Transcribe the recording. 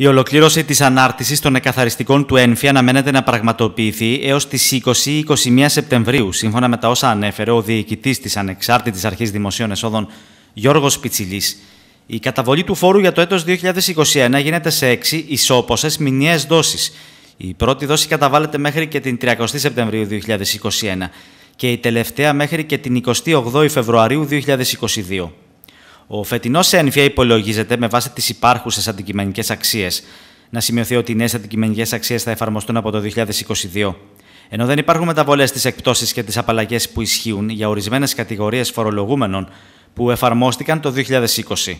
Η ολοκλήρωση της ανάρτησης των εκαθαριστικών του ΕΝΦΙ αναμένεται να πραγματοποιηθεί έως τις 20-21 Σεπτεμβρίου, σύμφωνα με τα όσα ανέφερε ο διοικητής της Ανεξάρτητης Αρχής Δημοσίων Εσόδων Γιώργος Πιτσιλής. Η καταβολή του φόρου για το έτος 2021 γίνεται σε 6 ισόποσες μηνιαίες δόσεις. Η πρώτη δόση καταβάλλεται μέχρι και την 30 Σεπτεμβρίου 2021 και η τελευταία μέχρι και την 28 Φεβρουαρίου 2022. Ο φετινός ΕΝΦΙΑ υπολογίζεται με βάση τις υπάρχουσες αντικειμενικές αξίες. Να σημειωθεί ότι οι νέες αντικειμενικές αξίες θα εφαρμοστούν από το 2022. Ενώ δεν υπάρχουν μεταβολές στις εκπτώσεις και τις απαλλαγές που ισχύουν για ορισμένες κατηγορίες φορολογούμενων που εφαρμόστηκαν το 2020.